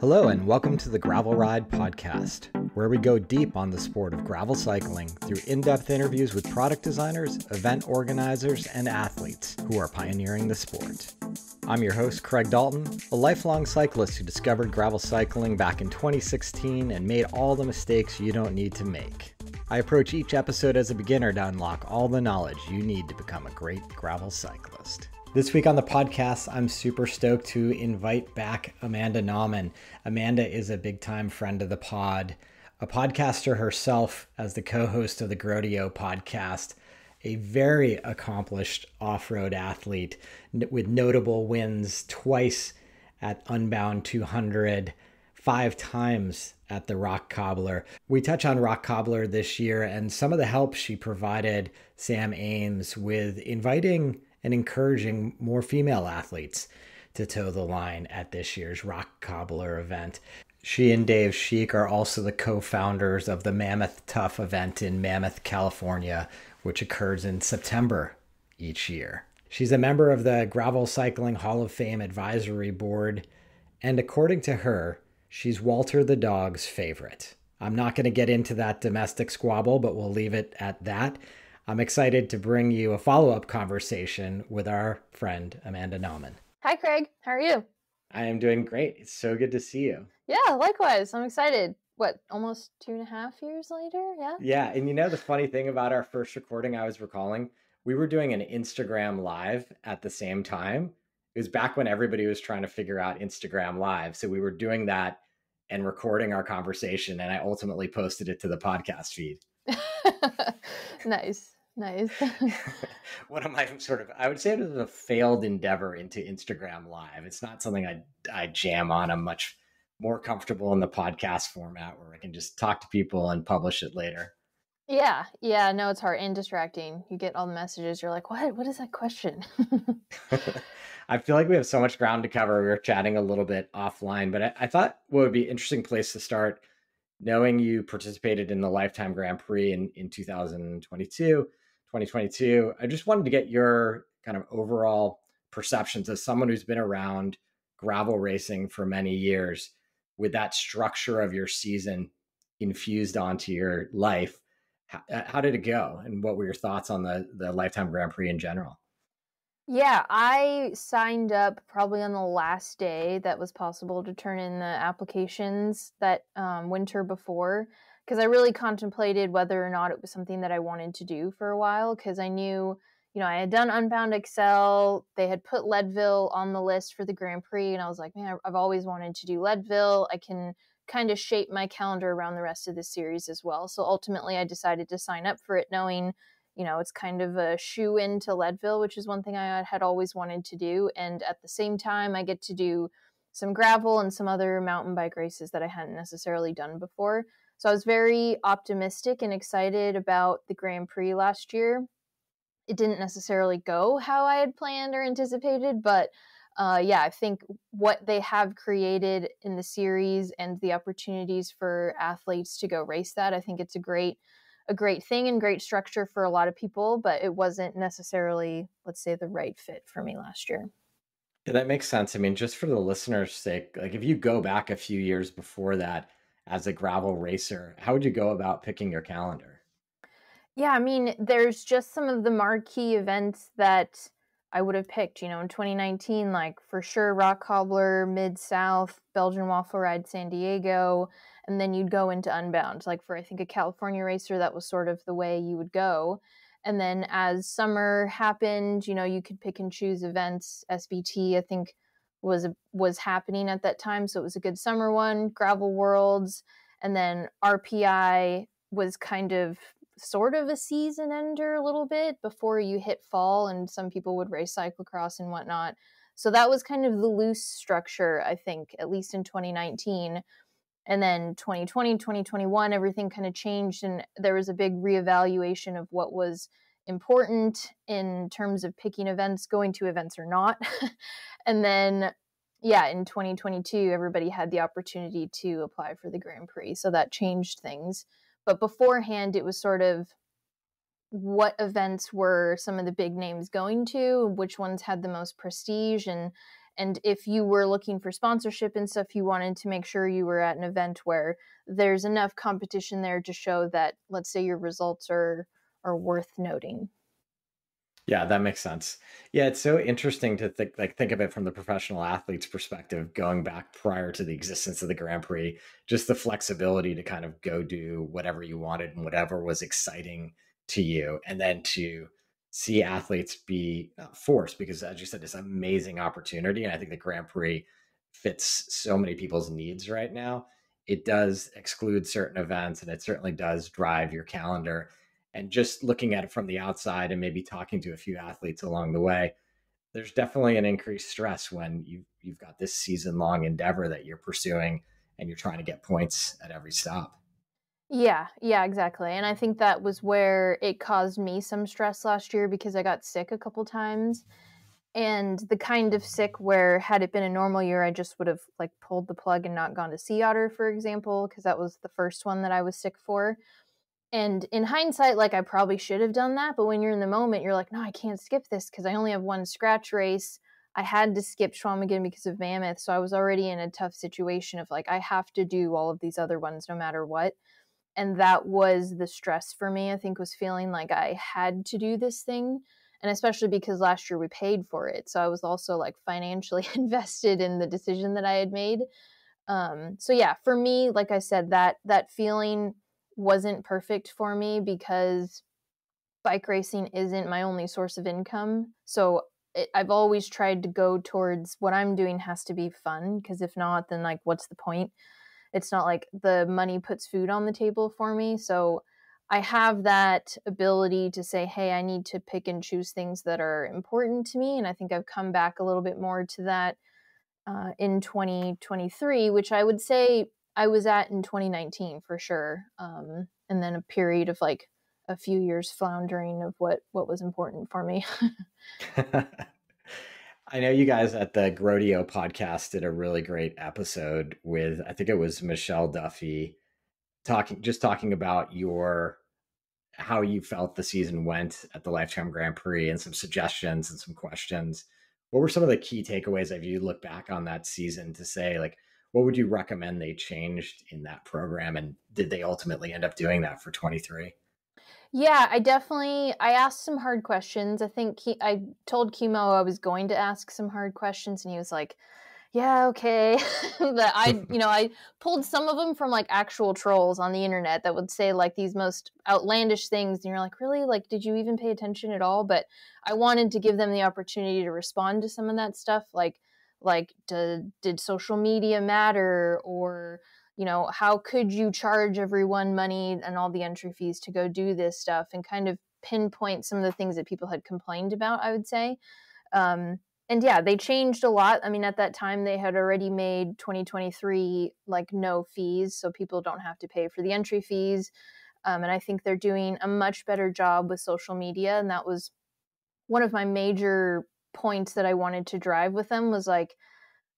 Hello, and welcome to the Gravel Ride Podcast, where we go deep on the sport of gravel cycling through in depth interviews with product designers, event organizers, and athletes who are pioneering the sport. I'm your host, Craig Dalton, a lifelong cyclist who discovered gravel cycling back in 2016 and made all the mistakes you don't need to make. I approach each episode as a beginner to unlock all the knowledge you need to become a great gravel cyclist. This week on the podcast, I'm super stoked to invite back Amanda Nauman. Amanda is a big time friend of the pod, a podcaster herself as the co host of the Grodeo podcast, a very accomplished off road athlete with notable wins twice at Unbound 200, five times at the Rock Cobbler. We touch on Rock Cobbler this year and some of the help she provided Sam Ames with inviting and encouraging more female athletes to toe the line at this year's Rock Cobbler event. She and Dave Sheek are also the co founders of the Mammoth Tuff event in Mammoth, California, which occurs in September each year. She's a member of the Gravel Cycling Hall of Fame Advisory Board, and according to her, she's Walter the dog's favorite. I'm not going to get into that domestic squabble, but we'll leave it at that. I'm excited to bring you a follow up conversation with our friend Amanda Nauman. Hi, Craig. How are you? I am doing great. It's so good to see you. Yeah, likewise. I'm excited. What, almost two and a half years later? Yeah. Yeah. And you know, the funny thing about our first recording, I was recalling, we were doing an Instagram live at the same time. It was back when everybody was trying to figure out Instagram live. So we were doing that and recording our conversation. And I ultimately posted it to the podcast feed. nice. Nice. One of my sort of, I would say it was a failed endeavor into Instagram Live. It's not something I I jam on. I'm much more comfortable in the podcast format where I can just talk to people and publish it later. Yeah, yeah. No, it's hard and distracting. You get all the messages. You're like, what? What is that question? I feel like we have so much ground to cover. We were chatting a little bit offline, but I, I thought what would be an interesting place to start, knowing you participated in the Lifetime Grand Prix in in 2022 2022. I just wanted to get your kind of overall perceptions as someone who's been around gravel racing for many years with that structure of your season infused onto your life. How, how did it go? And what were your thoughts on the, the Lifetime Grand Prix in general? Yeah, I signed up probably on the last day that was possible to turn in the applications that um, winter before because I really contemplated whether or not it was something that I wanted to do for a while because I knew, you know, I had done Unbound XL. They had put Leadville on the list for the Grand Prix, and I was like, man, I've always wanted to do Leadville. I can kind of shape my calendar around the rest of the series as well. So ultimately, I decided to sign up for it, knowing, you know, it's kind of a shoe in to Leadville, which is one thing I had always wanted to do. And at the same time, I get to do some gravel and some other mountain bike races that I hadn't necessarily done before. So I was very optimistic and excited about the Grand Prix last year. It didn't necessarily go how I had planned or anticipated, but uh, yeah, I think what they have created in the series and the opportunities for athletes to go race that, I think it's a great a great thing and great structure for a lot of people, but it wasn't necessarily, let's say, the right fit for me last year. Yeah, that makes sense. I mean, just for the listeners' sake, like if you go back a few years before that, as a gravel racer, how would you go about picking your calendar? Yeah, I mean, there's just some of the marquee events that I would have picked, you know, in 2019, like for sure Rock Cobbler, Mid South, Belgian Waffle Ride San Diego, and then you'd go into Unbound. Like for, I think, a California racer, that was sort of the way you would go. And then as summer happened, you know, you could pick and choose events. SBT, I think, was was happening at that time so it was a good summer one gravel worlds and then rpi was kind of sort of a season ender a little bit before you hit fall and some people would race cyclocross and whatnot. So that was kind of the loose structure i think at least in 2019 and then 2020 2021 everything kind of changed and there was a big reevaluation of what was important in terms of picking events, going to events or not. and then, yeah, in 2022, everybody had the opportunity to apply for the Grand Prix. So that changed things. But beforehand, it was sort of what events were some of the big names going to, which ones had the most prestige, and And if you were looking for sponsorship and stuff, you wanted to make sure you were at an event where there's enough competition there to show that, let's say, your results are are worth noting. Yeah, that makes sense. Yeah, it's so interesting to think like think of it from the professional athlete's perspective, going back prior to the existence of the Grand Prix, just the flexibility to kind of go do whatever you wanted and whatever was exciting to you, and then to see athletes be uh, forced because, as you said, it's an amazing opportunity, and I think the Grand Prix fits so many people's needs right now. It does exclude certain events, and it certainly does drive your calendar and just looking at it from the outside and maybe talking to a few athletes along the way there's definitely an increased stress when you you've got this season long endeavor that you're pursuing and you're trying to get points at every stop. Yeah yeah exactly and i think that was where it caused me some stress last year because i got sick a couple times and the kind of sick where had it been a normal year i just would have like pulled the plug and not gone to sea otter for example because that was the first one that i was sick for and in hindsight, like I probably should have done that. But when you're in the moment, you're like, no, I can't skip this because I only have one scratch race. I had to skip Chequamegon because of Mammoth. So I was already in a tough situation of like, I have to do all of these other ones no matter what. And that was the stress for me, I think, was feeling like I had to do this thing. And especially because last year we paid for it. So I was also like financially invested in the decision that I had made. Um, so yeah, for me, like I said, that that feeling wasn't perfect for me because bike racing isn't my only source of income. So it, I've always tried to go towards what I'm doing has to be fun because if not, then like what's the point? It's not like the money puts food on the table for me. So I have that ability to say, hey, I need to pick and choose things that are important to me. And I think I've come back a little bit more to that uh, in 2023, which I would say I was at in 2019 for sure. Um, and then a period of like a few years floundering of what what was important for me. I know you guys at the Grodeo podcast did a really great episode with I think it was Michelle Duffy talking just talking about your how you felt the season went at the Lifetime Grand Prix and some suggestions and some questions. What were some of the key takeaways as you look back on that season to say like what would you recommend they changed in that program and did they ultimately end up doing that for 23 yeah i definitely i asked some hard questions. I think he, i told Kimo i was going to ask some hard questions and he was like yeah okay. That i you know i pulled some of them from like actual trolls on the internet that would say like these most outlandish things and you're like really? Like did you even pay attention at all? But i wanted to give them the opportunity to respond to some of that stuff like like did, did social media matter? or you know how could you charge everyone money and all the entry fees to go do this stuff? and kind of pinpoint some of the things that people had complained about i would say. Um, and yeah they changed a lot. I mean at that time they had already made 2023 like no fees so people don't have to pay for the entry fees. Um, and i think they're doing a much better job with social media and that was one of my major points that I wanted to drive with them was like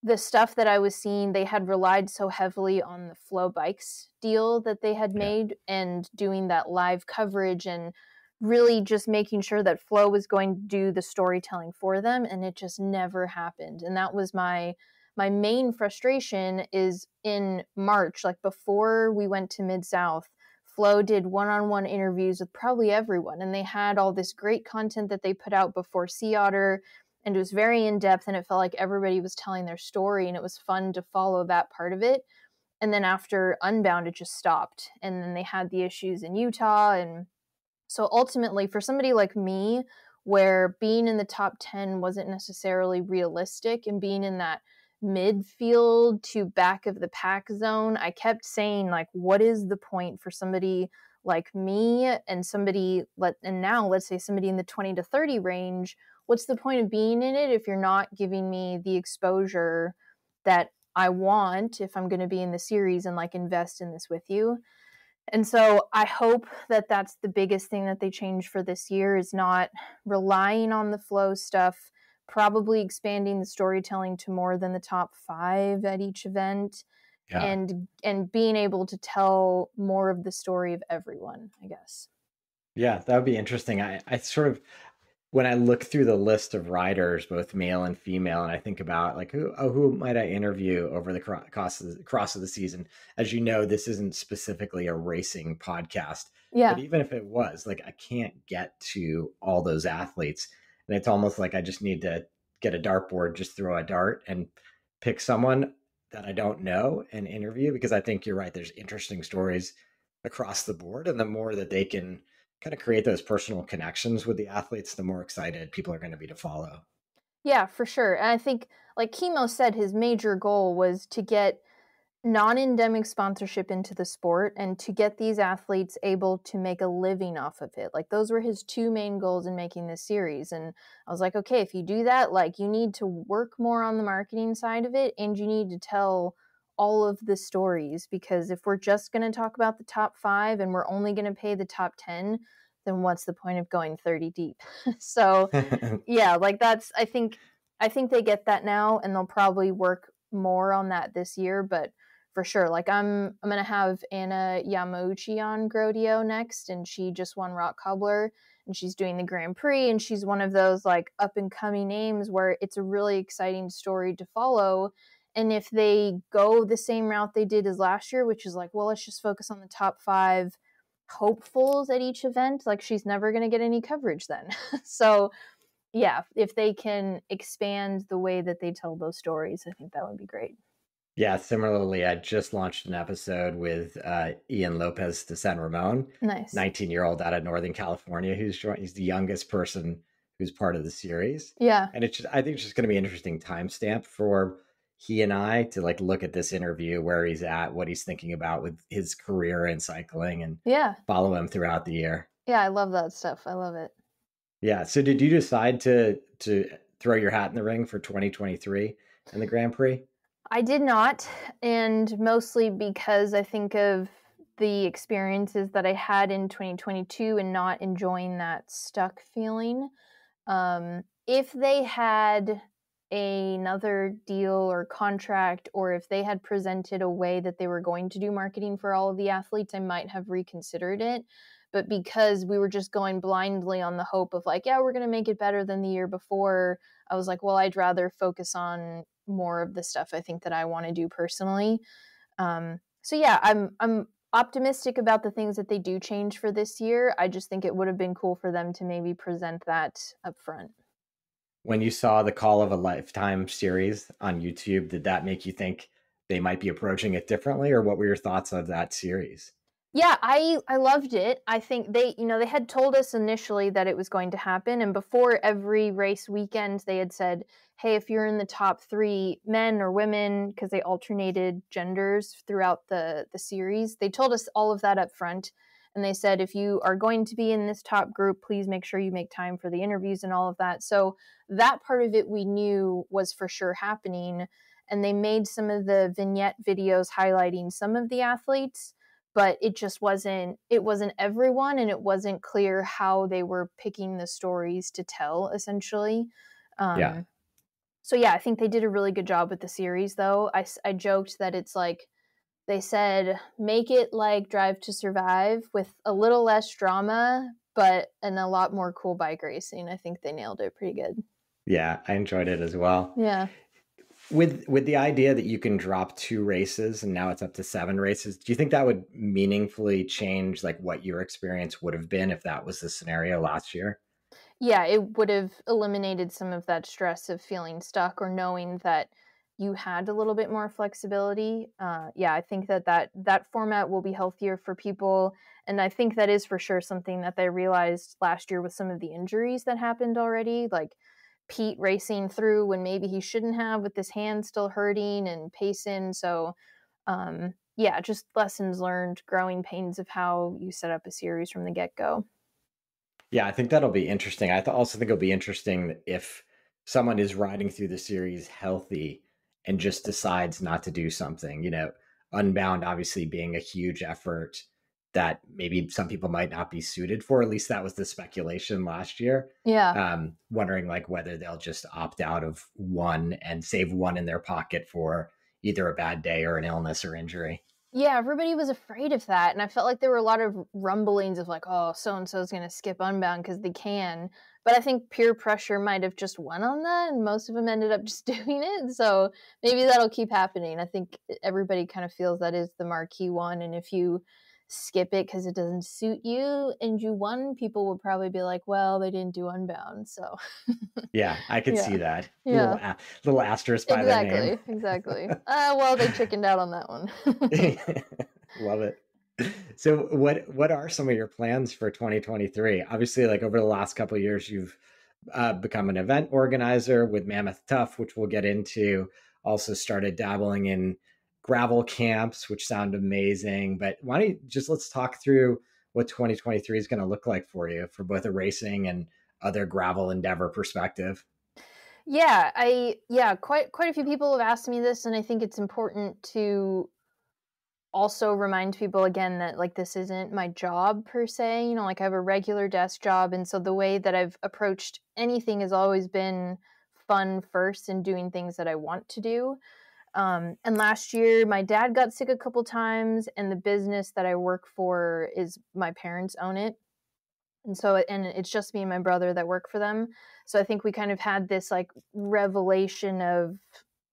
the stuff that I was seeing, they had relied so heavily on the FloBikes deal that they had made and doing that live coverage and really just making sure that Flow was going to do the storytelling for them and it just never happened. And that was my my main frustration is in March, like before we went to Mid South, Flo did one on one interviews with probably everyone, and they had all this great content that they put out before Sea Otter, and it was very in depth, and it felt like everybody was telling their story, and it was fun to follow that part of it. And then after Unbound, it just stopped, and then they had the issues in Utah, and so ultimately, for somebody like me, where being in the top 10 wasn't necessarily realistic and being in that midfield to back of the pack zone, I kept saying, like, what is the point for somebody like me and somebody let and now let's say somebody in the 20 to 30 range, what's the point of being in it if you're not giving me the exposure that I want if I'm going to be in the series and like invest in this with you? And so I hope that that's the biggest thing that they change for this year is not relying on the Flo stuff probably expanding the storytelling to more than the top five at each event yeah. and and being able to tell more of the story of everyone i guess yeah that would be interesting i i sort of when I look through the list of riders, both male and female, and I think about like who oh, who might I interview over the cross of the, cross of the season. As you know, this isn't specifically a racing podcast, yeah. But even if it was, like I can't get to all those athletes, and it's almost like I just need to get a dartboard, just throw a dart, and pick someone that I don't know and interview because I think you're right. There's interesting stories across the board, and the more that they can kind of create those personal connections with the athletes, the more excited people are going to be to follow. Yeah, for sure. And I think, like Kimo said, his major goal was to get non endemic sponsorship into the sport and to get these athletes able to make a living off of it. Like, those were his two main goals in making this series. And I was like, okay, if you do that, like, you need to work more on the marketing side of it and you need to tell all of the stories because if we're just going to talk about the top five and we're only going to pay the top 10, then what's the point of going 30 deep? so, yeah, like that's, I think, I think they get that now and they'll probably work more on that this year, but for sure. Like I'm I'm gonna have Anna Yamauchi on Grodeo next, and she just won Rock Cobbler and she's doing the Grand Prix, and she's one of those like up and coming names where it's a really exciting story to follow. And if they go the same route they did as last year, which is like, well, let's just focus on the top five hopefuls at each event, like she's never going to get any coverage then. so, yeah, if they can expand the way that they tell those stories, I think that would be great. Yeah, similarly, I just launched an episode with uh, Ian Lopez de San Roman, nice, nineteen year old out of Northern California, who's joined. He's the youngest person who's part of the series. Yeah, and it's just, I think it's just going to be an interesting timestamp for he and I to like look at this interview, where he's at, what he's thinking about with his career in cycling, and yeah, follow him throughout the year. Yeah, I love that stuff. I love it. Yeah. So, did you decide to to throw your hat in the ring for 2023 in the Grand Prix? I did not, and mostly because I think of the experiences that I had in 2022 and not enjoying that stuck feeling. Um, if they had another deal or contract, or if they had presented a way that they were going to do marketing for all of the athletes, I might have reconsidered it. But because we were just going blindly on the hope of, like, yeah, we're going to make it better than the year before, I was like, well, I'd rather focus on more of the stuff I think that I want to do personally. Um, so yeah, I'm I'm optimistic about the things that they do change for this year. I just think it would have been cool for them to maybe present that up front. When you saw the Call of a Lifetime series on YouTube, did that make you think they might be approaching it differently, or what were your thoughts of that series? Yeah, I I loved it. I think they, you know, they had told us initially that it was going to happen and before every race weekend they had said, "Hey, if you're in the top 3 men or women because they alternated genders throughout the the series." They told us all of that up front and they said if you are going to be in this top group, please make sure you make time for the interviews and all of that. So, that part of it we knew was for sure happening and they made some of the vignette videos highlighting some of the athletes but it just wasn't it wasn't everyone and it wasn't clear how they were picking the stories to tell essentially. Um, yeah so yeah i think they did a really good job with the series though. I, I joked that it's like they said make it like drive to survive with a little less drama but and a lot more cool bike racing. I think they nailed it pretty good. Yeah i enjoyed it as well. Yeah with with the idea that you can drop two races and now it's up to seven races do you think that would meaningfully change like what your experience would have been if that was the scenario last year? Yeah it would have eliminated some of that stress of feeling stuck or knowing that you had a little bit more flexibility. Uh, yeah i think that, that that format will be healthier for people and i think that is for sure something that they realized last year with some of the injuries that happened already like Pete racing through when maybe he shouldn't have with his hand still hurting and pacing. So, um, yeah, just lessons learned, growing pains of how you set up a series from the get go. Yeah, I think that'll be interesting. I also think it'll be interesting if someone is riding through the series healthy and just decides not to do something. You know, Unbound obviously being a huge effort that maybe some people might not be suited for. At least that was the speculation last year. Yeah. Um, wondering like whether they'll just opt out of one and save one in their pocket for either a bad day or an illness or injury. Yeah, everybody was afraid of that. And I felt like there were a lot of rumblings of like, oh, so and so is going to skip Unbound because they can. but I think peer pressure might have just won on that, and most of them ended up just doing it. So maybe that'll keep happening. I think everybody kind of feels that is the marquee one, and if you skip it because it doesn't suit you and you won, people would probably be like, "Well, they didn't do Unbound." So yeah, I could yeah. see that. Yeah, little, a- little asterisk by exactly, their name. exactly. Uh, well, they chickened out on that one. Love it so what what are some of your plans for 2023 obviously like over the last couple years you've uh, become an event organizer with mammoth Tuff which we'll get into also started dabbling in gravel camps which sound amazing but why don't you just let's talk through what 2023 is going to look like for you for both a racing and other gravel endeavor perspective? Yeah i yeah quite quite a few people have asked me this and i think it's important to also remind people again that like this isn't my job per se you know like i have a regular desk job and so the way that i've approached anything has always been fun first and doing things that i want to do um, and last year my dad got sick a couple times and the business that i work for is my parents own it. And so and it's just me and my brother that work for them. So i think we kind of had this like revelation of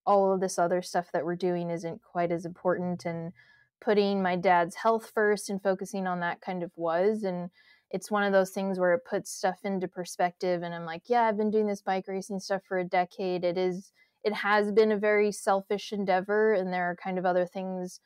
all of this other stuff that we're doing isn't quite as important and putting my dad's health first and focusing on that kind of was. And it's one of those things where it puts stuff into perspective and i'm like yeah i've been doing this bike racing stuff for a decade. It is it has been a very selfish endeavor and there are kind of other things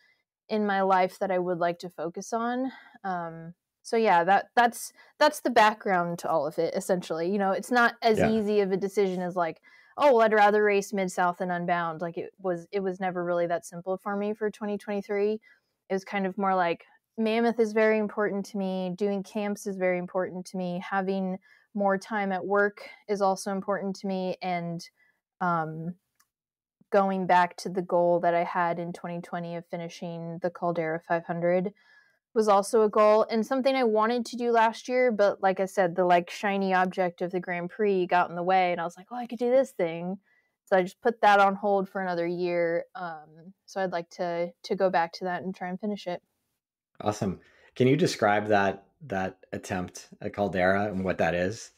in my life that i would like to focus on. Um, so yeah that that's that's the background to all of it essentially. You know it's not as yeah. easy of a decision as like oh well, i'd rather race mid south than unbound. Like it was it was never really that simple for me for 2023 it was kind of more like Mammoth is very important to me, doing camps is very important to me, having more time at work is also important to me, and um, going back to the goal that I had in 2020 of finishing the Caldera 500 was also a goal and something I wanted to do last year, but like I said, the like shiny object of the Grand Prix got in the way, and I was like, oh, I could do this thing. So I just put that on hold for another year. Um, so I'd like to to go back to that and try and finish it. Awesome. Can you describe that that attempt at Caldera and what that is?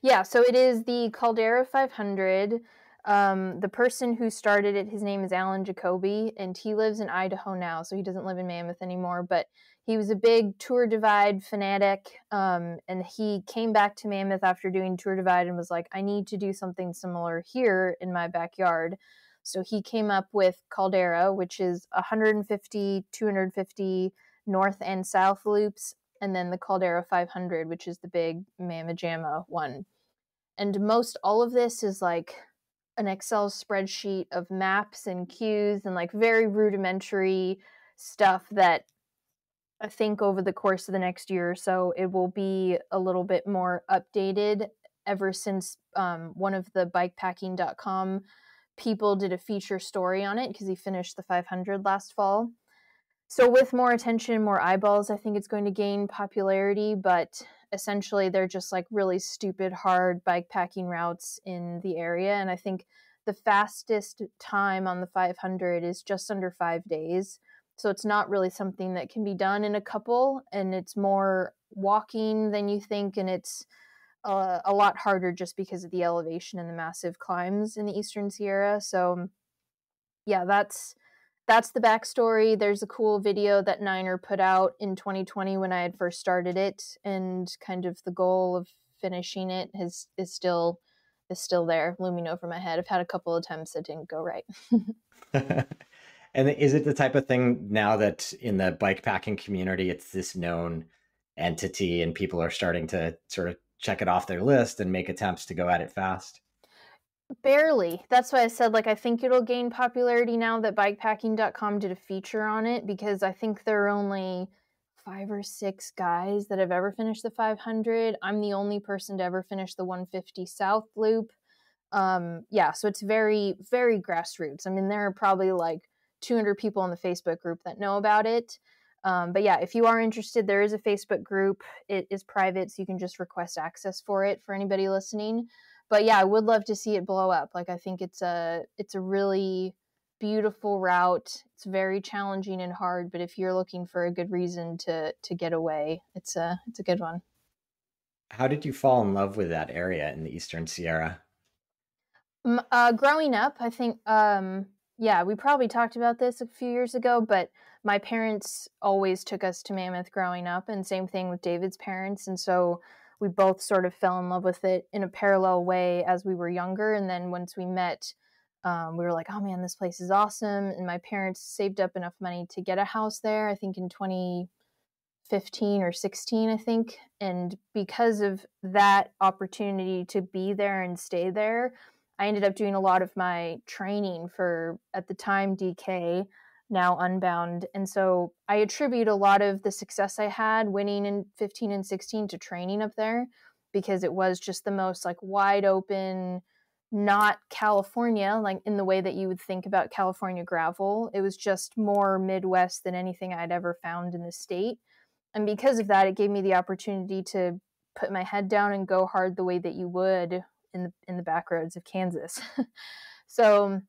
Yeah, so it is the Caldera 500. Um, the person who started it, his name is Alan Jacoby, and he lives in Idaho now, so he doesn't live in Mammoth anymore. But he was a big Tour Divide fanatic, um, and he came back to Mammoth after doing Tour Divide and was like, I need to do something similar here in my backyard. So he came up with Caldera, which is 150, 250 north and south loops, and then the Caldera 500, which is the big Mama Jamma one. And most all of this is like an Excel spreadsheet of maps and cues and like very rudimentary stuff that I think over the course of the next year or so, it will be a little bit more updated ever since um, one of the bikepacking.com people did a feature story on it because he finished the 500 last fall. So, with more attention, more eyeballs, I think it's going to gain popularity. But essentially, they're just like really stupid, hard bike packing routes in the area. And I think the fastest time on the 500 is just under five days. So it's not really something that can be done in a couple, and it's more walking than you think, and it's uh, a lot harder just because of the elevation and the massive climbs in the Eastern Sierra. So, yeah, that's that's the backstory. There's a cool video that Niner put out in 2020 when I had first started it, and kind of the goal of finishing it has is still is still there, looming over my head. I've had a couple of attempts that didn't go right. And is it the type of thing now that in the bike packing community, it's this known entity and people are starting to sort of check it off their list and make attempts to go at it fast? Barely. That's why I said, like, I think it'll gain popularity now that bikepacking.com did a feature on it because I think there are only five or six guys that have ever finished the 500. I'm the only person to ever finish the 150 South Loop. Um, yeah, so it's very, very grassroots. I mean, there are probably like 200 people in the Facebook group that know about it. Um, but yeah, if you are interested, there is a Facebook group. It is private, so you can just request access for it for anybody listening. But yeah, I would love to see it blow up. Like I think it's a it's a really beautiful route. It's very challenging and hard, but if you're looking for a good reason to to get away, it's a it's a good one. how did you fall in love with that area in the Eastern Sierra? Uh, growing up, I think, um, yeah, we probably talked about this a few years ago, but my parents always took us to Mammoth growing up, and same thing with David's parents. And so we both sort of fell in love with it in a parallel way as we were younger. And then once we met, um, we were like, oh man, this place is awesome. And my parents saved up enough money to get a house there, I think in 2015 or 16, I think. And because of that opportunity to be there and stay there, I ended up doing a lot of my training for, at the time, DK, now Unbound. And so I attribute a lot of the success I had winning in 15 and 16 to training up there because it was just the most like wide open, not California, like in the way that you would think about California gravel. It was just more Midwest than anything I'd ever found in the state. And because of that, it gave me the opportunity to put my head down and go hard the way that you would in the in the back roads of Kansas. so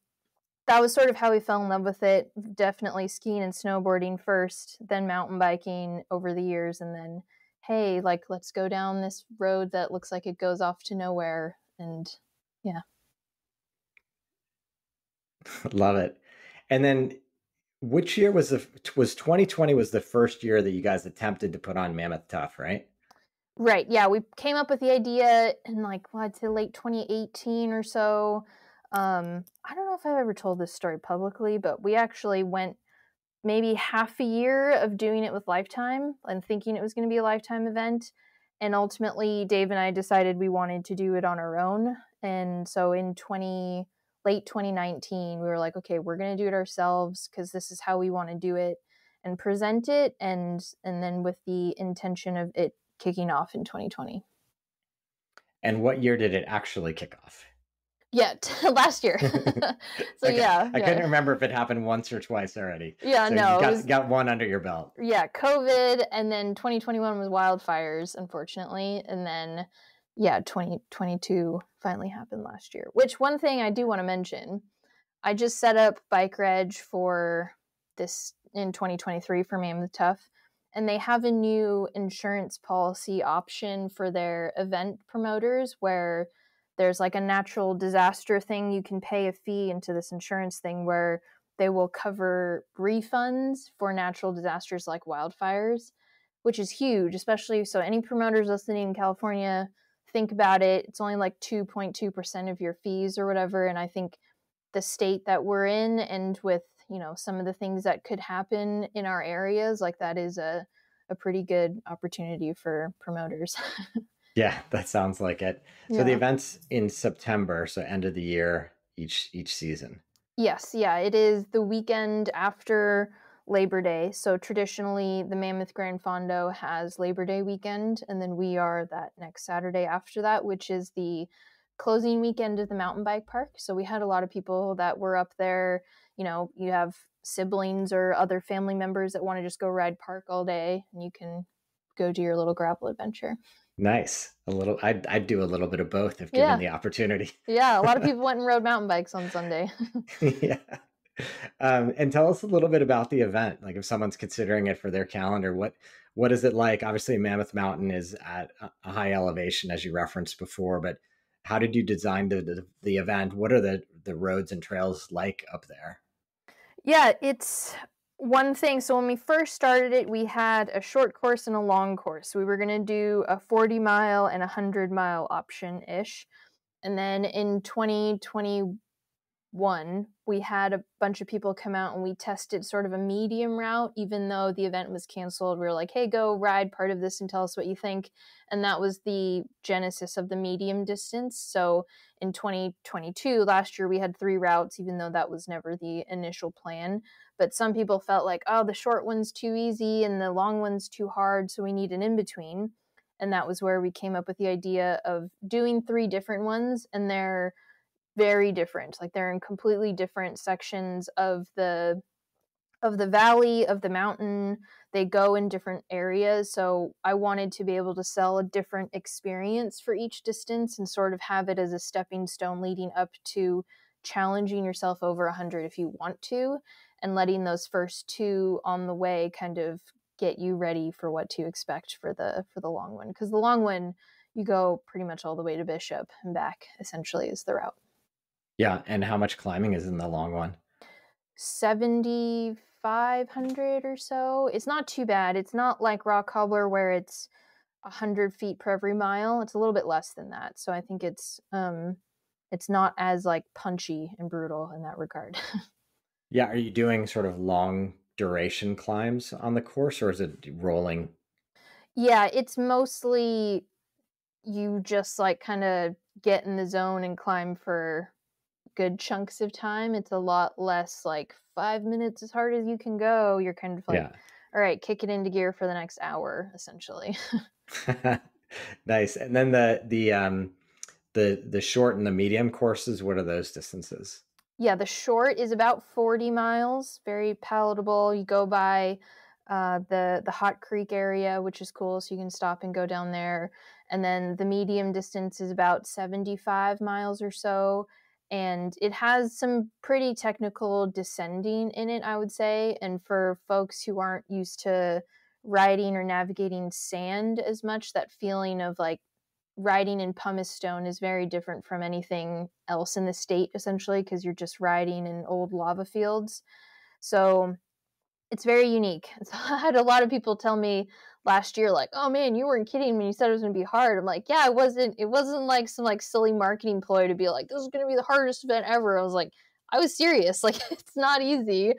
that was sort of how we fell in love with it. Definitely skiing and snowboarding first, then mountain biking over the years, and then hey, like let's go down this road that looks like it goes off to nowhere, and yeah. Love it. And then which year was the was 2020 was the first year that you guys attempted to put on Mammoth Tuff, right? Right. Yeah, we came up with the idea in like I'd say late 2018 or so. Um, I don't know if I've ever told this story publicly, but we actually went maybe half a year of doing it with Lifetime and thinking it was going to be a Lifetime event. And ultimately, Dave and I decided we wanted to do it on our own. And so in 20 late 2019, we were like, okay, we're going to do it ourselves because this is how we want to do it and present it and and then with the intention of it kicking off in 2020. And what year did it actually kick off? Yeah, last year. so okay. yeah, I yeah. couldn't remember if it happened once or twice already. Yeah, so no, you got, was, got one under your belt. Yeah, COVID, and then 2021 was wildfires, unfortunately, and then yeah, 2022 finally happened last year. Which one thing I do want to mention, I just set up BikeReg for this in 2023 for Mammoth Tuff, and they have a new insurance policy option for their event promoters where there's like a natural disaster thing you can pay a fee into this insurance thing where they will cover refunds for natural disasters like wildfires which is huge especially so any promoters listening in california think about it it's only like 2.2% of your fees or whatever and i think the state that we're in and with you know some of the things that could happen in our areas like that is a, a pretty good opportunity for promoters Yeah, that sounds like it. So yeah. the event's in September, so end of the year each each season. Yes, yeah, it is the weekend after Labor Day. So traditionally, the Mammoth Grand Fondo has Labor Day weekend, and then we are that next Saturday after that, which is the closing weekend of the mountain bike park. So we had a lot of people that were up there. You know, you have siblings or other family members that want to just go ride park all day, and you can go do your little gravel adventure. Nice. A little. I'd I'd do a little bit of both if given Yeah. the opportunity. Yeah, a lot of people went and rode mountain bikes on Sunday. yeah. Um, and tell us a little bit about the event. Like, if someone's considering it for their calendar, what what is it like? Obviously, Mammoth Mountain is at a high elevation, as you referenced before. But how did you design the the, the event? What are the the roads and trails like up there? Yeah, it's one thing. So when we first started it, we had a short course and a long course. We were going to do a 40 mile and a 100 mile option ish. And then in 2021, we had a bunch of people come out and we tested sort of a medium route, even though the event was canceled. We were like, hey, go ride part of this and tell us what you think. And that was the genesis of the medium distance. So in 2022, last year, we had three routes, even though that was never the initial plan but some people felt like oh the short one's too easy and the long one's too hard so we need an in between and that was where we came up with the idea of doing three different ones and they're very different like they're in completely different sections of the of the valley of the mountain they go in different areas so i wanted to be able to sell a different experience for each distance and sort of have it as a stepping stone leading up to challenging yourself over 100 if you want to and letting those first two on the way kind of get you ready for what to expect for the for the long one because the long one you go pretty much all the way to Bishop and back. Essentially, is the route. Yeah, and how much climbing is in the long one? Seventy five hundred or so. It's not too bad. It's not like Rock Cobbler where it's hundred feet per every mile. It's a little bit less than that. So I think it's um, it's not as like punchy and brutal in that regard. yeah, are you doing sort of long duration climbs on the course, or is it rolling? Yeah, it's mostly you just like kind of get in the zone and climb for good chunks of time. It's a lot less like five minutes as hard as you can go. You're kind of like, yeah. all right, kick it into gear for the next hour, essentially. nice. And then the the um the the short and the medium courses, what are those distances? Yeah, the short is about 40 miles, very palatable. You go by uh, the the Hot Creek area, which is cool, so you can stop and go down there. And then the medium distance is about 75 miles or so, and it has some pretty technical descending in it, I would say. And for folks who aren't used to riding or navigating sand as much, that feeling of like riding in pumice stone is very different from anything else in the state, essentially, because you're just riding in old lava fields. So it's very unique. I had a lot of people tell me last year, like, "Oh man, you weren't kidding when you said it was going to be hard." I'm like, "Yeah, it wasn't. It wasn't like some like silly marketing ploy to be like, this is going to be the hardest event ever." I was like, I was serious. Like, it's not easy.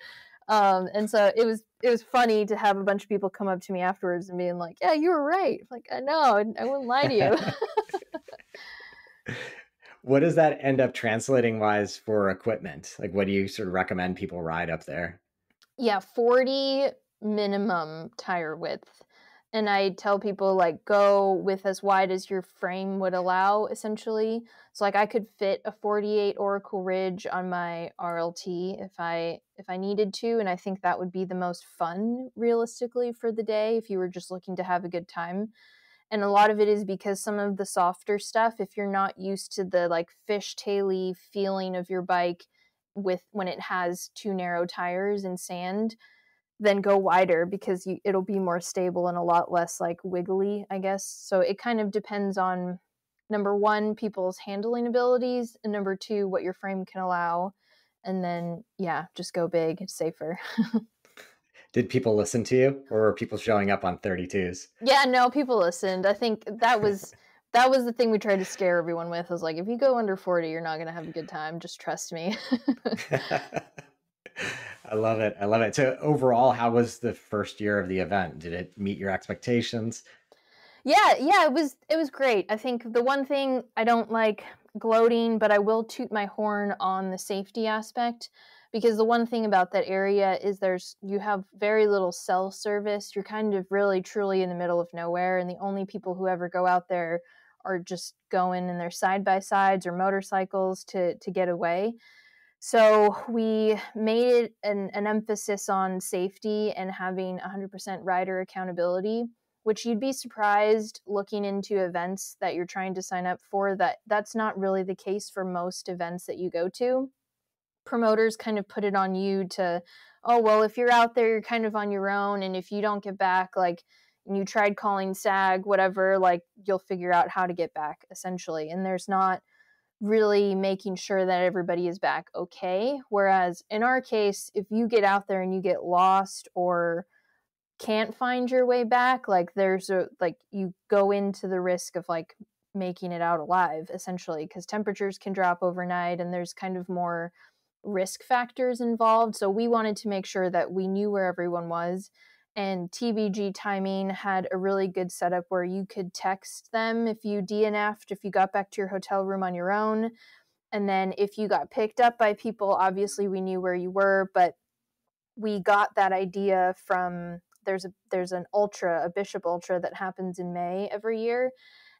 Um, and so it was it was funny to have a bunch of people come up to me afterwards and being like, "Yeah, you were right." Like, I know, I wouldn't lie to you. what does that end up translating wise for equipment? Like, what do you sort of recommend people ride up there? Yeah, 40 minimum tire width. And I tell people like go with as wide as your frame would allow essentially. So like I could fit a 48 Oracle Ridge on my RLT if I if I needed to and I think that would be the most fun realistically for the day if you were just looking to have a good time. And a lot of it is because some of the softer stuff if you're not used to the like fishtaily feeling of your bike with when it has two narrow tires and sand then go wider because you, it'll be more stable and a lot less like wiggly i guess so it kind of depends on number one people's handling abilities and number two what your frame can allow and then yeah just go big it's safer did people listen to you or were people showing up on 32s yeah no people listened i think that was that was the thing we tried to scare everyone with. was like, if you go under 40, you're not going to have a good time. Just trust me. I love it. I love it. So overall, how was the first year of the event? Did it meet your expectations? Yeah, yeah, it was it was great. I think the one thing I don't like gloating, but I will toot my horn on the safety aspect because the one thing about that area is there's you have very little cell service. You're kind of really truly in the middle of nowhere and the only people who ever go out there are just going in their side by sides or motorcycles to to get away. So we made it an, an emphasis on safety and having 100% rider accountability, which you'd be surprised looking into events that you're trying to sign up for that that's not really the case for most events that you go to. Promoters kind of put it on you to, oh well, if you're out there, you're kind of on your own, and if you don't get back, like you tried calling SAG, whatever, like you'll figure out how to get back essentially. And there's not really making sure that everybody is back okay. Whereas in our case, if you get out there and you get lost or can't find your way back, like there's a like you go into the risk of like making it out alive essentially because temperatures can drop overnight and there's kind of more risk factors involved. So we wanted to make sure that we knew where everyone was and TVG timing had a really good setup where you could text them if you DNF'd, if you got back to your hotel room on your own. And then if you got picked up by people, obviously we knew where you were, but we got that idea from there's a there's an ultra, a Bishop Ultra that happens in May every year.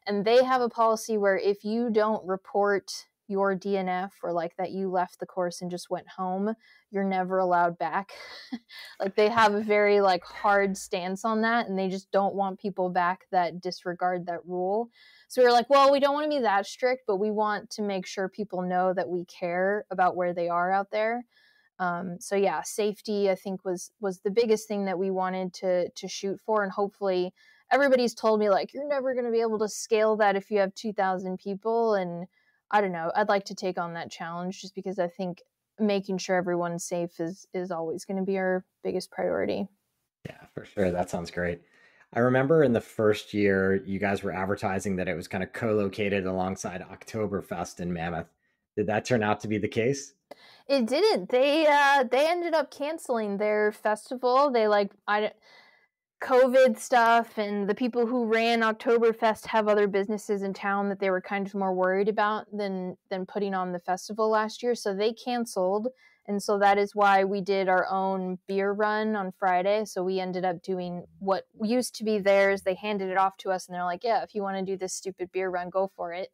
And they have a policy where if you don't report your DNF or like that you left the course and just went home, you're never allowed back. like they have a very like hard stance on that and they just don't want people back that disregard that rule. So we are like, well, we don't want to be that strict, but we want to make sure people know that we care about where they are out there. Um, so yeah, safety I think was was the biggest thing that we wanted to to shoot for, and hopefully everybody's told me like you're never going to be able to scale that if you have 2000 people and I don't know. I'd like to take on that challenge just because I think making sure everyone's safe is is always going to be our biggest priority. Yeah, for sure. That sounds great. I remember in the first year you guys were advertising that it was kind of co-located alongside Oktoberfest in Mammoth. Did that turn out to be the case? It didn't. They uh they ended up canceling their festival. They like I COVID stuff and the people who ran Oktoberfest have other businesses in town that they were kind of more worried about than than putting on the festival last year. So they canceled. And so that is why we did our own beer run on Friday. So we ended up doing what used to be theirs. They handed it off to us and they're like, yeah, if you want to do this stupid beer run, go for it,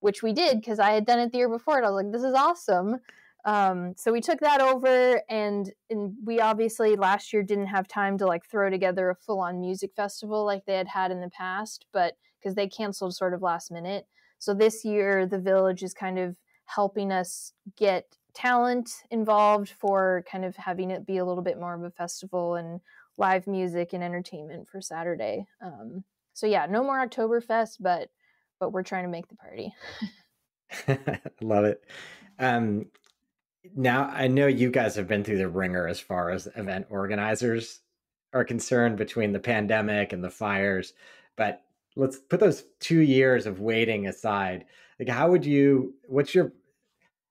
which we did because I had done it the year before. And I was like, this is awesome. Um, so we took that over, and and we obviously last year didn't have time to like throw together a full on music festival like they had had in the past, but because they canceled sort of last minute. So this year, the village is kind of helping us get talent involved for kind of having it be a little bit more of a festival and live music and entertainment for Saturday. Um, so yeah, no more Oktoberfest, but but we're trying to make the party. Love it. Um, now I know you guys have been through the ringer as far as event organizers are concerned between the pandemic and the fires, but let's put those two years of waiting aside. Like, how would you? What's your?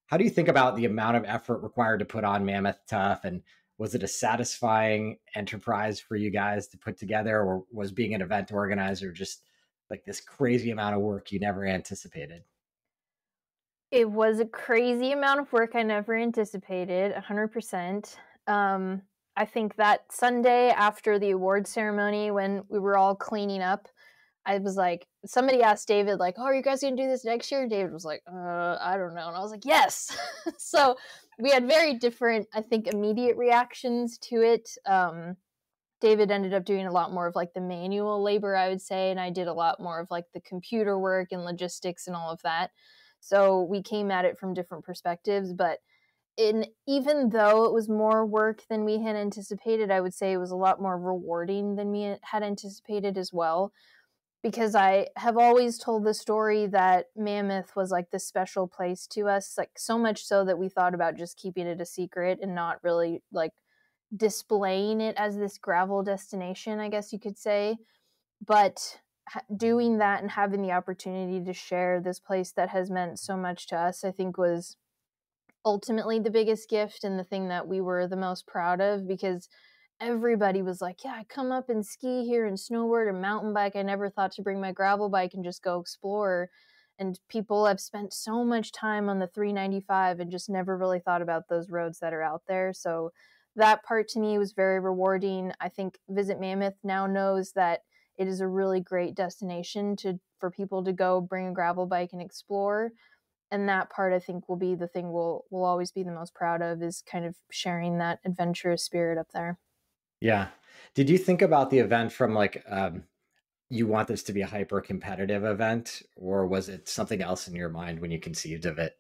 How do you think about the amount of effort required to put on Mammoth Tuff, and was it a satisfying enterprise for you guys to put together, or was being an event organizer just like this crazy amount of work you never anticipated? It was a crazy amount of work I never anticipated, 100%. Um, I think that Sunday after the award ceremony, when we were all cleaning up, I was like, somebody asked David, like, oh, are you guys going to do this next year? And David was like, uh, I don't know. And I was like, yes. so we had very different, I think, immediate reactions to it. Um, David ended up doing a lot more of like the manual labor, I would say, and I did a lot more of like the computer work and logistics and all of that. So we came at it from different perspectives, but in even though it was more work than we had anticipated, I would say it was a lot more rewarding than we had anticipated as well. Because I have always told the story that Mammoth was like this special place to us, like so much so that we thought about just keeping it a secret and not really like displaying it as this gravel destination, I guess you could say. But doing that and having the opportunity to share this place that has meant so much to us, I think was ultimately the biggest gift and the thing that we were the most proud of because everybody was like, Yeah, I come up and ski here and snowboard and mountain bike. I never thought to bring my gravel bike and just go explore. And people have spent so much time on the 395 and just never really thought about those roads that are out there. So that part to me was very rewarding. I think Visit Mammoth now knows that it is a really great destination to for people to go bring a gravel bike and explore and that part i think will be the thing we'll we'll always be the most proud of is kind of sharing that adventurous spirit up there. Yeah. Did you think about the event from like um you want this to be a hyper competitive event or was it something else in your mind when you conceived of it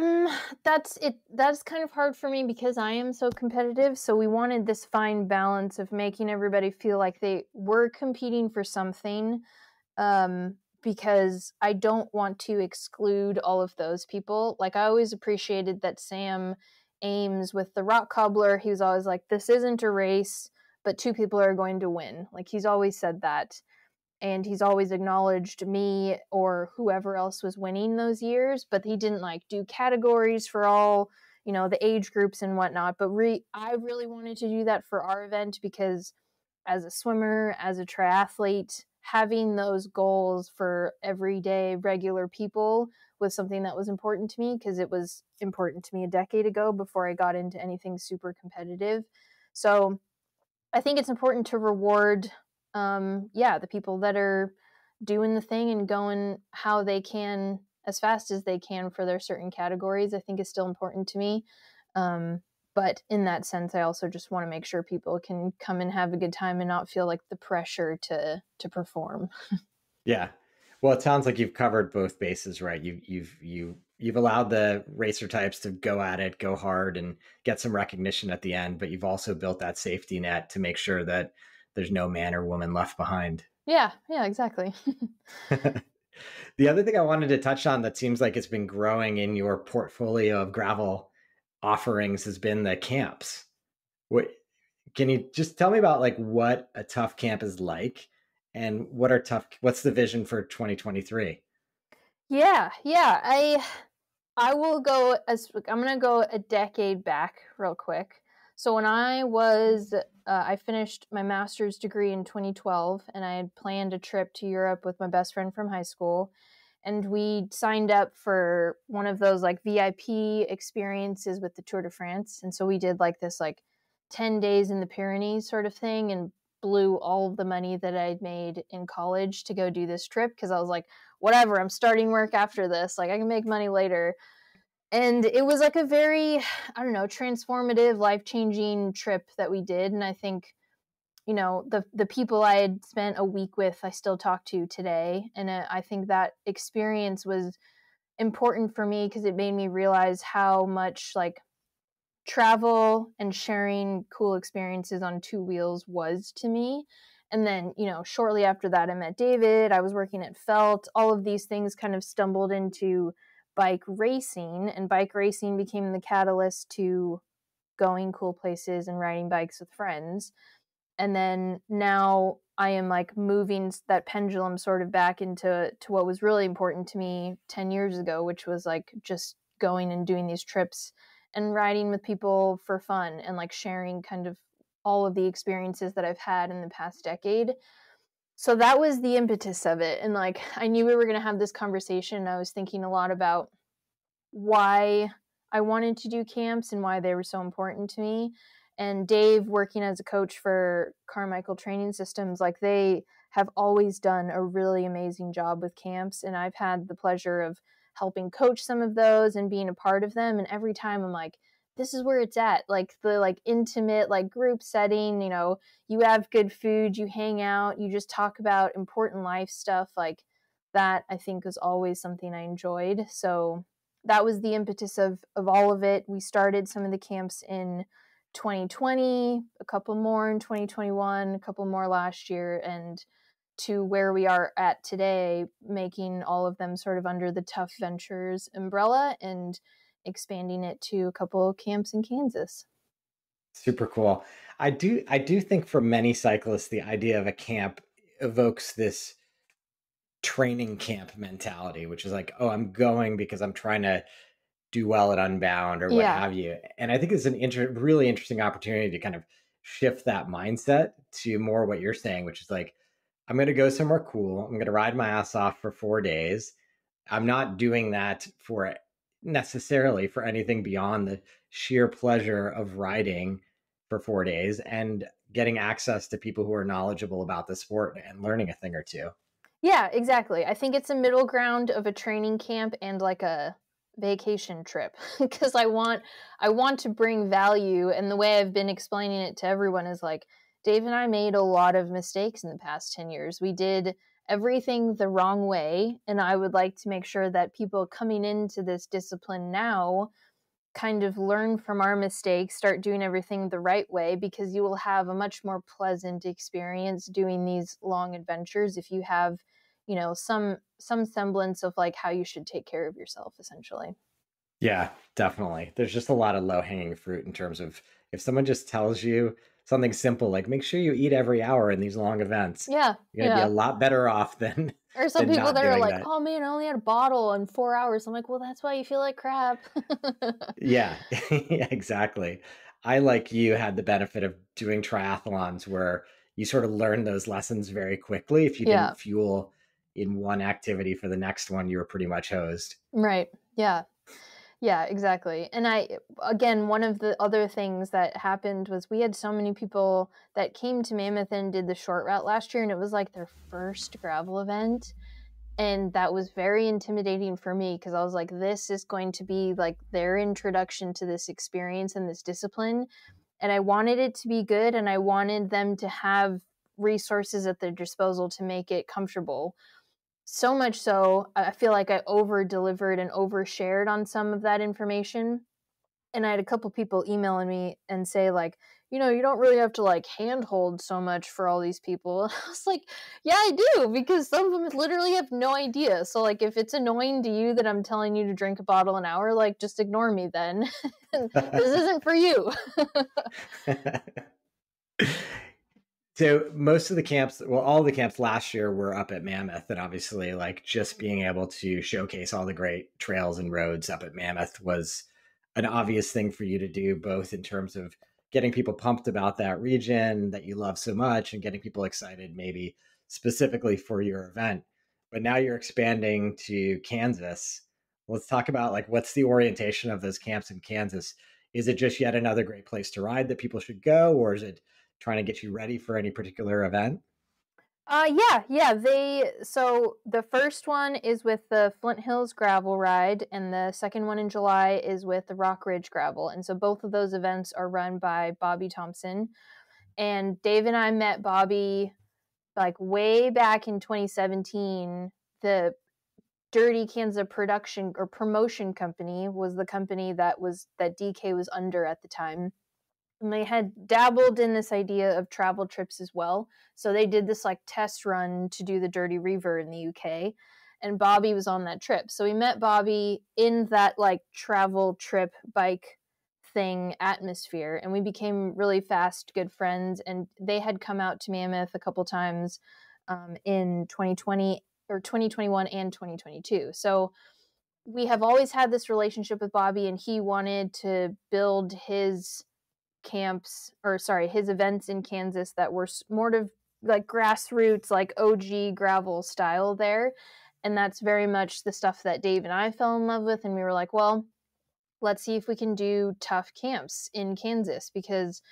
Mm, that's it. That's kind of hard for me because I am so competitive. So we wanted this fine balance of making everybody feel like they were competing for something. Um, because I don't want to exclude all of those people. Like I always appreciated that Sam Ames with the rock cobbler, he was always like, This isn't a race, but two people are going to win. Like he's always said that and he's always acknowledged me or whoever else was winning those years but he didn't like do categories for all you know the age groups and whatnot but re- i really wanted to do that for our event because as a swimmer as a triathlete having those goals for everyday regular people was something that was important to me because it was important to me a decade ago before i got into anything super competitive. So i think it's important to reward um, yeah, the people that are doing the thing and going how they can as fast as they can for their certain categories, I think is still important to me. Um, but in that sense, I also just want to make sure people can come and have a good time and not feel like the pressure to to perform. yeah. Well, it sounds like you've covered both bases, right? You, you've you you've allowed the racer types to go at it, go hard, and get some recognition at the end. But you've also built that safety net to make sure that there's no man or woman left behind. Yeah, yeah, exactly. the other thing I wanted to touch on that seems like it's been growing in your portfolio of gravel offerings has been the camps. What can you just tell me about like what a Tuff camp is like and what are Tuff what's the vision for 2023? Yeah, yeah. I I will go as I'm going to go a decade back real quick. So when I was uh, I finished my master's degree in 2012 and I had planned a trip to Europe with my best friend from high school and we signed up for one of those like VIP experiences with the Tour de France and so we did like this like 10 days in the Pyrenees sort of thing and blew all of the money that I'd made in college to go do this trip because I was like, whatever, I'm starting work after this. Like, I can make money later. And it was like a very, I don't know, transformative, life changing trip that we did. And I think, you know, the, the people I had spent a week with, I still talk to today. And uh, I think that experience was important for me because it made me realize how much like travel and sharing cool experiences on two wheels was to me. And then, you know, shortly after that, I met David. I was working at Felt. All of these things kind of stumbled into bike racing, and bike racing became the catalyst to going cool places and riding bikes with friends. And then now I am like moving that pendulum sort of back into to what was really important to me 10 years ago, which was like just going and doing these trips and riding with people for fun and like sharing kind of all of the experiences that I've had in the past decade. So that was the impetus of it. And like I knew we were going to have this conversation. I was thinking a lot about why I wanted to do camps and why they were so important to me. And Dave, working as a coach for Carmichael Training Systems, like they have always done a really amazing job with camps. And I've had the pleasure of helping coach some of those and being a part of them and every time i'm like this is where it's at like the like intimate like group setting you know you have good food you hang out you just talk about important life stuff like that i think is always something i enjoyed so that was the impetus of of all of it. We started some of the camps in 2020 a couple more in 2021 a couple more last year and to where we are at today, making all of them sort of under the Tuff Ventures umbrella and expanding it to a couple of camps in Kansas. Super cool. I do I do think for many cyclists the idea of a camp evokes this training camp mentality, which is like, oh, I'm going because I'm trying to do well at Unbound or what yeah. have you. And I think it's an inter- really interesting opportunity to kind of shift that mindset to more what you're saying, which is like, I'm going to go somewhere cool. I'm going to ride my ass off for four days. I'm not doing that for necessarily for anything beyond the sheer pleasure of riding for four days and getting access to people who are knowledgeable about the sport and learning a thing or two. Yeah, exactly. I think it's a middle ground of a training camp and like a vacation trip because I want I want to bring value and the way I've been explaining it to everyone is like Dave and I made a lot of mistakes in the past 10 years. We did everything the wrong way. And I would like to make sure that people coming into this discipline now kind of learn from our mistakes, start doing everything the right way, because you will have a much more pleasant experience doing these long adventures if you have, you know, some some semblance of like how you should take care of yourself essentially. Yeah, definitely. There's just a lot of low hanging fruit in terms of if someone just tells you something simple like make sure you eat every hour in these long events. Yeah. You're gonna yeah. be a lot better off than or some than people that are like, that. oh man, I only had a bottle in four hours. I'm like, well, that's why you feel like crap. yeah. exactly. I like you had the benefit of doing triathlons where you sort of learn those lessons very quickly. If you didn't fuel in one activity for the next one, you were pretty much hosed. Right. Yeah. Yeah, exactly. And I, again, one of the other things that happened was we had so many people that came to Mammoth and did the short route last year, and it was like their first gravel event. And that was very intimidating for me because I was like, this is going to be like their introduction to this experience and this discipline. And I wanted it to be good, and I wanted them to have resources at their disposal to make it comfortable so much so i feel like i over delivered and overshared on some of that information and I had a couple people emailing me and say like, you know, you don't really have to like handhold so much for all these people. I was like, yeah, I do because some of them literally have no idea. So like, if it's annoying to you that I'm telling you to drink a bottle an hour, like just ignore me then. this isn't for you. so most of the camps, well, all the camps last year were up at Mammoth, and obviously, like just being able to showcase all the great trails and roads up at Mammoth was an obvious thing for you to do, both in terms of getting people pumped about that region that you love so much and getting people excited, maybe specifically for your event. But now you're expanding to Kansas. Let's talk about like what's the orientation of those camps in Kansas? Is it just yet another great place to ride that people should go, or is it trying to get you ready for any particular event? Uh, yeah, yeah. They so the first one is with the Flint Hills Gravel Ride, and the second one in July is with the Rock Ridge Gravel. And so both of those events are run by Bobby Thompson. And Dave and I met Bobby like way back in 2017. The Dirty Kansas production or promotion company was the company that was that DK was under at the time and they had dabbled in this idea of travel trips as well. So they did this like test run to do the Dirty Reiver in the UK. And Bobby was on that trip. So we met Bobby in that like travel trip bike thing atmosphere and we became really fast good friends and they had come out to mammoth a couple times um, in 2020 or 2021 and 2022 so we have always had this relationship with bobby and he wanted to build his camps or sorry his events in kansas that were more of like grassroots like og gravel style there. And that's very much the stuff that dave and i fell in love with and we were like well let's see if we can do Tuff camps in kansas. Because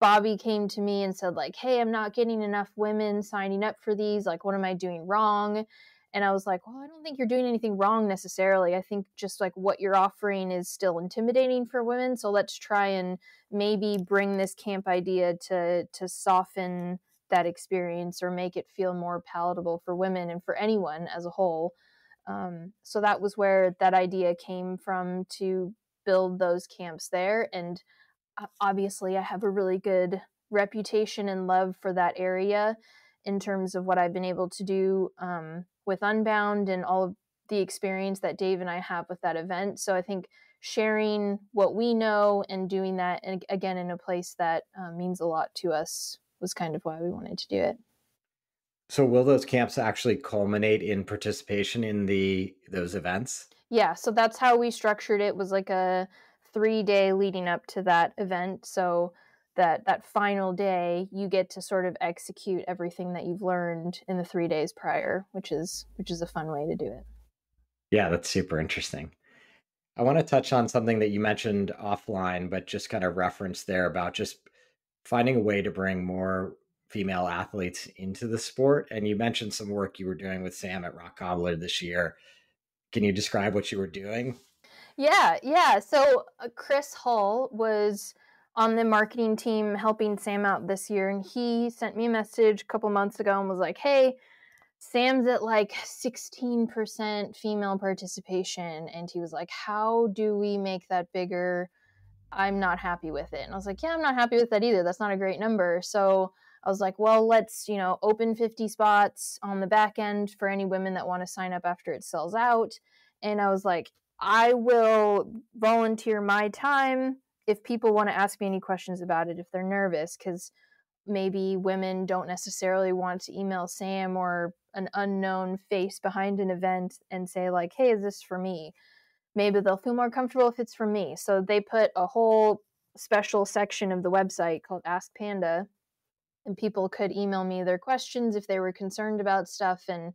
bobby came to me and said like hey i'm not getting enough women signing up for these. Like what am i doing wrong and I was like, well, I don't think you're doing anything wrong necessarily. I think just like what you're offering is still intimidating for women. So let's try and maybe bring this camp idea to to soften that experience or make it feel more palatable for women and for anyone as a whole. Um, so that was where that idea came from to build those camps there. And obviously, I have a really good reputation and love for that area in terms of what I've been able to do um, with Unbound and all of the experience that Dave and I have with that event. So I think sharing what we know and doing that and again in a place that um, means a lot to us was kind of why we wanted to do it. So will those camps actually culminate in participation in the those events? Yeah, so that's how we structured it was like a 3 day leading up to that event. So that that final day you get to sort of execute everything that you've learned in the 3 days prior, which is which is a fun way to do it. Yeah, that's super interesting. I want to touch on something that you mentioned offline, but just kind of reference there about just finding a way to bring more female athletes into the sport. And you mentioned some work you were doing with Sam at Rock Cobbler this year. Can you describe what you were doing? Yeah, yeah. So uh, Chris Hull was on the marketing team helping Sam out this year, and he sent me a message a couple months ago and was like, "Hey, Sam's at like 16% female participation. And he was like, How do we make that bigger? I'm not happy with it. And I was like, Yeah, I'm not happy with that either. That's not a great number. So I was like, Well, let's, you know, open 50 spots on the back end for any women that want to sign up after it sells out. And I was like, I will volunteer my time if people want to ask me any questions about it, if they're nervous, because maybe women don't necessarily want to email Sam or an unknown face behind an event and say like, "Hey, is this for me?" Maybe they'll feel more comfortable if it's for me. So they put a whole special section of the website called Ask Panda and people could email me their questions if they were concerned about stuff and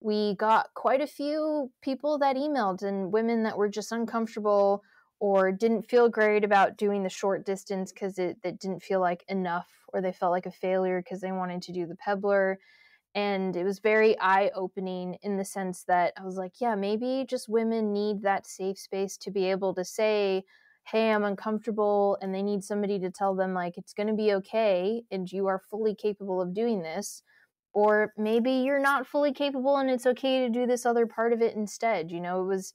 we got quite a few people that emailed and women that were just uncomfortable or didn't feel great about doing the short distance because it, it didn't feel like enough or they felt like a failure because they wanted to do the pebbler and it was very eye opening in the sense that I was like, yeah, maybe just women need that safe space to be able to say, hey, I'm uncomfortable, and they need somebody to tell them, like, it's going to be okay, and you are fully capable of doing this. Or maybe you're not fully capable and it's okay to do this other part of it instead. You know, it was,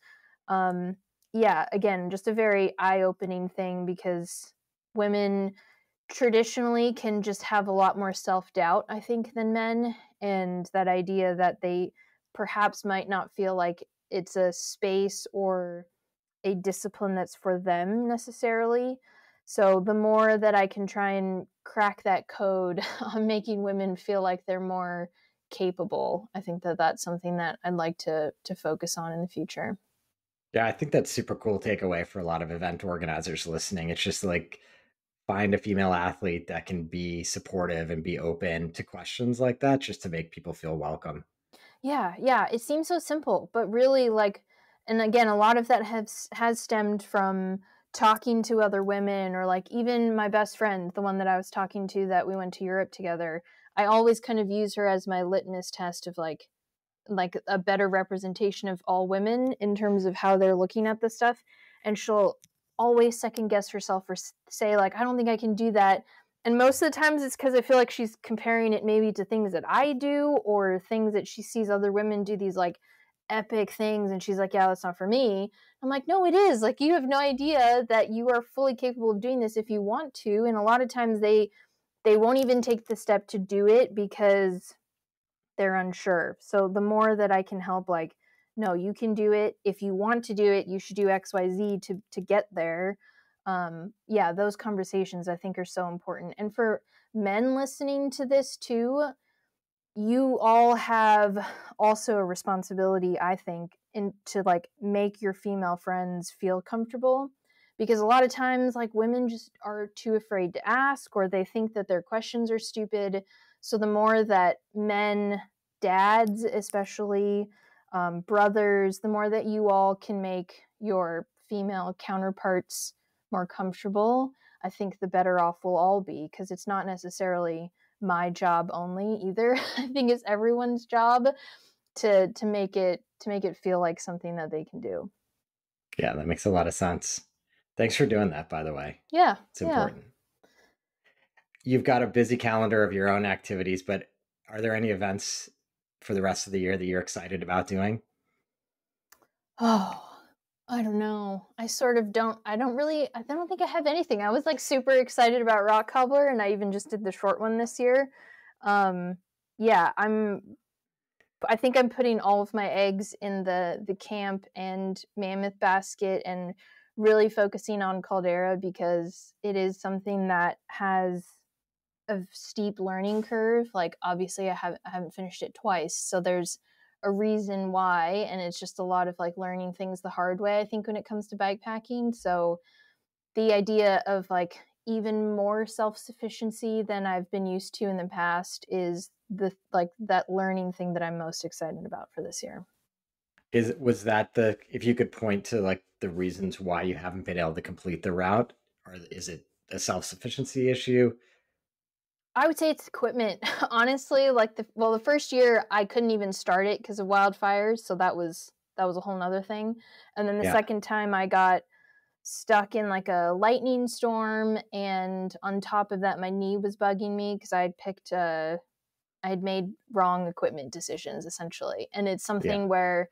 um, yeah, again, just a very eye opening thing because women traditionally can just have a lot more self doubt, I think, than men. And that idea that they perhaps might not feel like it's a space or a discipline that's for them necessarily. So the more that I can try and crack that code on making women feel like they're more capable, I think that that's something that I'd like to to focus on in the future. Yeah, I think that's super cool takeaway for a lot of event organizers listening. It's just like find a female athlete that can be supportive and be open to questions like that just to make people feel welcome. Yeah, yeah, it seems so simple, but really like and again, a lot of that has has stemmed from talking to other women or like even my best friend, the one that I was talking to that we went to Europe together. I always kind of use her as my litmus test of like like a better representation of all women in terms of how they're looking at this stuff and she'll always second guess herself or say like i don't think i can do that. And most of the times it's because i feel like she's comparing it maybe to things that i do or things that she sees other women do these like epic things and she's like yeah that's not for me. I'm like no it is. Like you have no idea that you are fully capable of doing this if you want to. And a lot of times they they won't even take the step to do it because they're unsure. So the more that I can help like no, you can do it. If you want to do it, you should do XYZ to to get there. Um yeah, those conversations I think are so important. And for men listening to this too, you all have also a responsibility, I think, in to like make your female friends feel comfortable because a lot of times like women just are too afraid to ask or they think that their questions are stupid so the more that men dads, especially um, brothers, the more that you all can make your female counterparts more comfortable, I think the better off we'll all be because it's not necessarily my job only either. I think it's everyone's job to to make it to make it feel like something that they can do. Yeah, that makes a lot of sense. Thanks for doing that, by the way. Yeah. It's important. You've got a busy calendar of your own activities, but are there any events for the rest of the year that you're excited about doing? Oh, I don't know. I sort of don't. I don't really. I don't think I have anything. I was like super excited about Rock Cobbler, and I even just did the short one this year. Um, yeah, I'm. I think I'm putting all of my eggs in the the camp and mammoth basket, and really focusing on Caldera because it is something that has a steep learning curve. Like obviously I haven't I haven't finished it twice, so there's a reason why and it's just a lot of like learning things the hard way I think when it comes to bike packing. So the idea of like even more self-sufficiency than I've been used to in the past is the like that learning thing that I'm most excited about for this year. Is it was that the if you could point to like the reasons why you haven't been able to complete the route or is it a self-sufficiency issue? I would say it's equipment. Honestly, like the well, the first year I couldn't even start it because of wildfires, so that was that was a whole nother thing. And then the yeah. second time I got stuck in like a lightning storm, and on top of that, my knee was bugging me because I had picked uh, I had made wrong equipment decisions essentially, and it's something yeah. where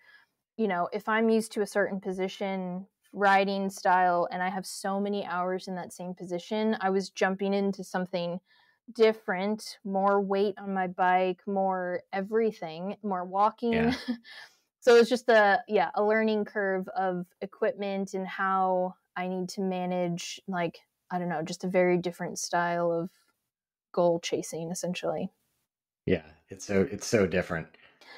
you know if I'm used to a certain position riding style and I have so many hours in that same position, I was jumping into something different, more weight on my bike, more everything, more walking. Yeah. so it's just a yeah, a learning curve of equipment and how I need to manage like I don't know, just a very different style of goal chasing essentially. Yeah, it's so it's so different.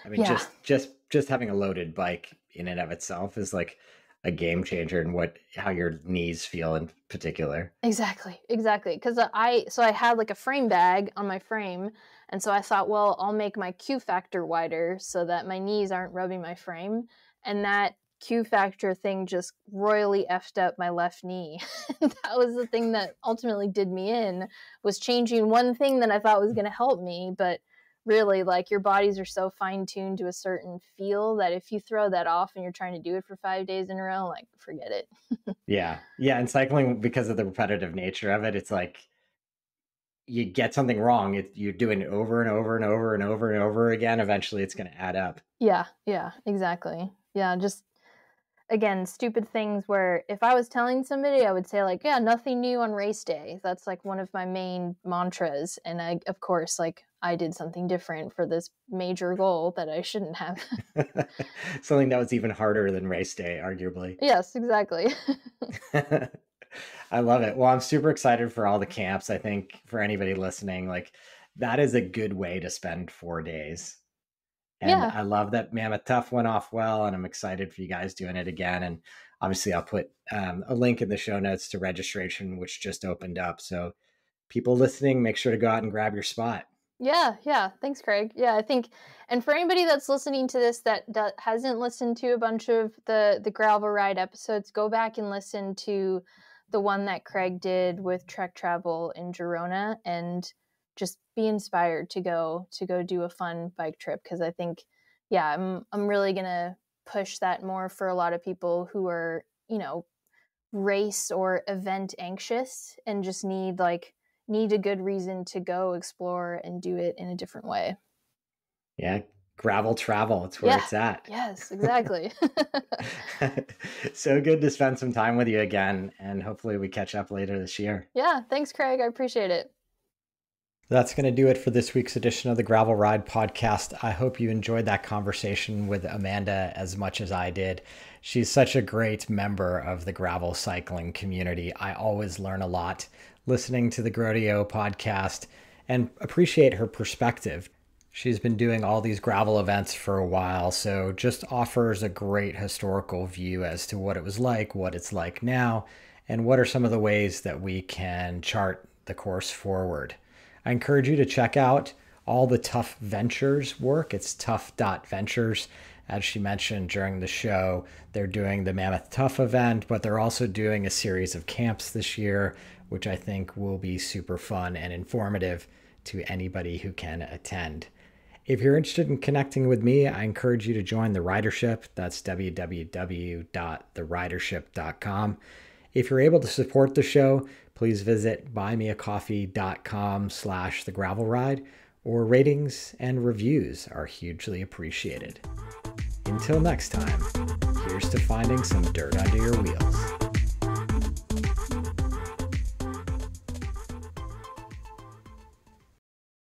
I mean yeah. just just just having a loaded bike in and of itself is like a game changer and what how your knees feel in particular. Exactly, exactly. Because I so I had like a frame bag on my frame, and so I thought, well, I'll make my Q factor wider so that my knees aren't rubbing my frame, and that Q factor thing just royally effed up my left knee. that was the thing that ultimately did me in was changing one thing that I thought was hmm. going to help me, but really like your bodies are so fine tuned to a certain feel that if you throw that off and you're trying to do it for five days in a row, like forget it. yeah. Yeah. And cycling, because of the repetitive nature of it, it's like you get something wrong. It, you're doing it over and over and over and over and over again. Eventually it's going to add up. Yeah. Yeah. Exactly. Yeah. Just again, stupid things where if I was telling somebody, I would say, like, yeah, nothing new on race day. That's like one of my main mantras. And I, of course, like, I did something different for this major goal that I shouldn't have. something that was even harder than race day, arguably. Yes, exactly. I love it. Well, I'm super excited for all the camps. I think for anybody listening, like, that is a good way to spend four days. And Yeah. I love that Mammoth Tuff went off well, and I'm excited for you guys doing it again. And obviously, I'll put um, a link in the show notes to registration, which just opened up. So, people listening, make sure to go out and grab your spot. Yeah, yeah. Thanks, Craig. Yeah, I think, and for anybody that's listening to this that, that hasn't listened to a bunch of the the gravel ride episodes, go back and listen to the one that Craig did with Trek Travel in Girona, and just be inspired to go to go do a fun bike trip because I think, yeah, I'm I'm really gonna push that more for a lot of people who are you know race or event anxious and just need like need a good reason to go explore and do it in a different way. Yeah, gravel travel. It's where Yeah. it's at. Yes, exactly. so good to spend some time with you again. And hopefully, we catch up later this year. yeah, thanks, Craig. I appreciate it. That's going to do it for this week's edition of the Gravel Ride podcast. I hope you enjoyed that conversation with Amanda as much as I did. She's such a great member of the gravel cycling community. I always learn a lot listening to the Grodeo podcast and appreciate her perspective. She's been doing all these gravel events for a while, so just offers a great historical view as to what it was like, what it's like now, and what are some of the ways that we can chart the course forward. I encourage you to check out all the Tuff Ventures work. It's tuff.ventures. As she mentioned during the show, they're doing the Mammoth Tuff event, but they're also doing a series of camps this year, which I think will be super fun and informative to anybody who can attend. If you're interested in connecting with me, I encourage you to join the ridership. That's www.theridership.com. If you're able to support the show, please visit buymeacoffee.com slash the gravel ride or ratings and reviews are hugely appreciated. Until next time, here's to finding some dirt under your wheels.